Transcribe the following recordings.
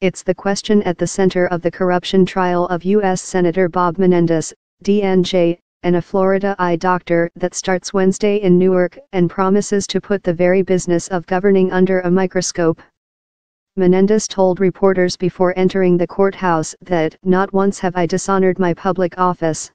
It's the question at the center of the corruption trial of U.S. Senator Bob Menendez, DNJ, and a Florida eye doctor that starts Wednesday in Newark and promises to put the very business of governing under a microscope. Menendez told reporters before entering the courthouse that, not once have I dishonored my public office.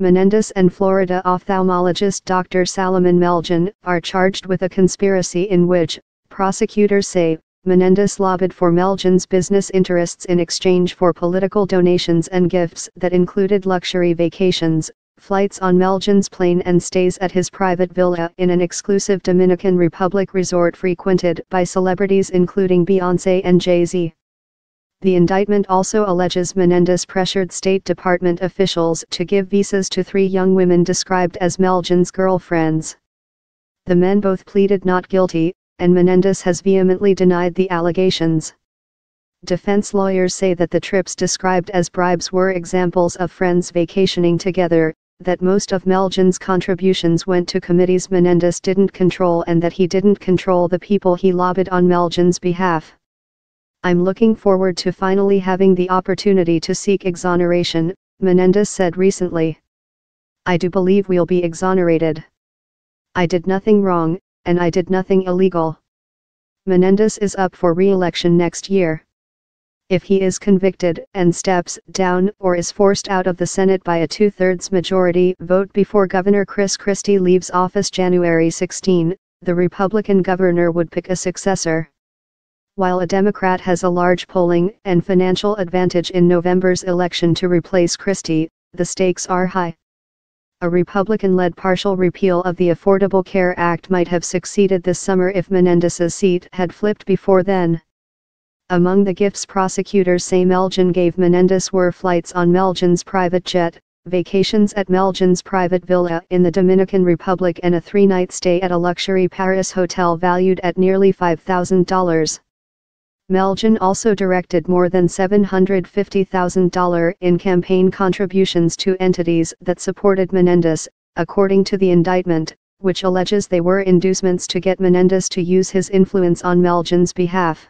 Menendez and Florida ophthalmologist Dr. Salomon Melgen are charged with a conspiracy in which, prosecutors say, Menendez lobbied for Melgen's business interests in exchange for political donations and gifts that included luxury vacations, flights on Melgen's plane and stays at his private villa in an exclusive Dominican Republic resort frequented by celebrities including Beyonce and Jay-Z. The indictment also alleges Menendez pressured State Department officials to give visas to three young women described as Melgen's girlfriends. The men both pleaded not guilty, and Menendez has vehemently denied the allegations. Defense lawyers say that the trips described as bribes were examples of friends vacationing together, that most of Melgen's contributions went to committees Menendez didn't control and that he didn't control the people he lobbied on Melgen's behalf. I'm looking forward to finally having the opportunity to seek exoneration, Menendez said recently. I do believe we'll be exonerated. I did nothing wrong, and I did nothing illegal. Menendez is up for re-election next year. If he is convicted and steps down or is forced out of the Senate by a two-thirds majority vote before Governor Chris Christie leaves office January 16, the Republican governor would pick a successor. While a Democrat has a large polling and financial advantage in November's election to replace Christie, the stakes are high. A Republican-led partial repeal of the Affordable Care Act might have succeeded this summer if Menendez's seat had flipped before then. Among the gifts prosecutors say Melgen gave Menendez were flights on Melgen's private jet, vacations at Melgen's private villa in the Dominican Republic and a three-night stay at a luxury Paris hotel valued at nearly $5,000. Melgen also directed more than $750,000 in campaign contributions to entities that supported Menendez, according to the indictment, which alleges they were inducements to get Menendez to use his influence on Melgen's behalf.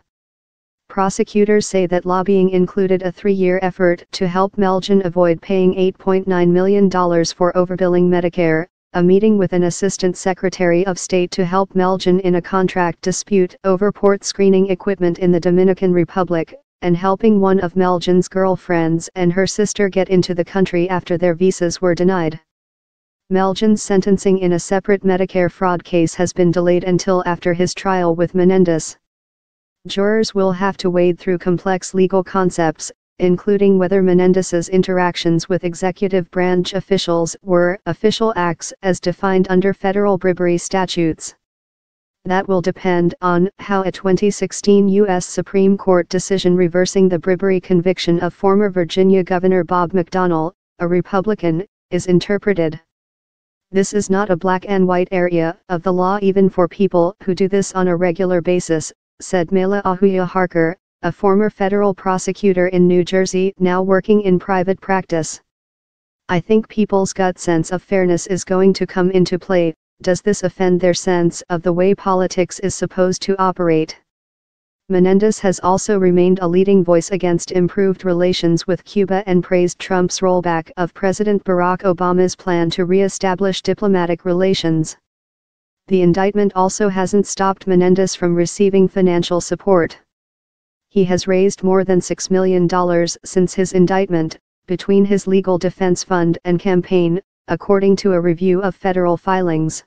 Prosecutors say that lobbying included a three-year effort to help Melgen avoid paying $8.9 million for overbilling Medicare, a meeting with an Assistant Secretary of State to help Melgen in a contract dispute over port screening equipment in the Dominican Republic, and helping one of Melgen's girlfriends and her sister get into the country after their visas were denied. Melgen's sentencing in a separate Medicare fraud case has been delayed until after his trial with Menendez. Jurors will have to wade through complex legal concepts, including whether Menendez's interactions with executive branch officials were official acts as defined under federal bribery statutes. That will depend on how a 2016 U.S. Supreme Court decision reversing the bribery conviction of former Virginia Governor Bob McDonnell, a Republican, is interpreted. This is not a black and white area of the law even for people who do this on a regular basis, said Mela Ahuja Harker, a former federal prosecutor in New Jersey now working in private practice. I think people's gut sense of fairness is going to come into play, does this offend their sense of the way politics is supposed to operate? Menendez has also remained a leading voice against improved relations with Cuba and praised Trump's rollback of President Barack Obama's plan to re-establish diplomatic relations the indictment also hasn't stopped Menendez from receiving financial support. He has raised more than $6 million since his indictment, between his legal defense fund and campaign, according to a review of federal filings.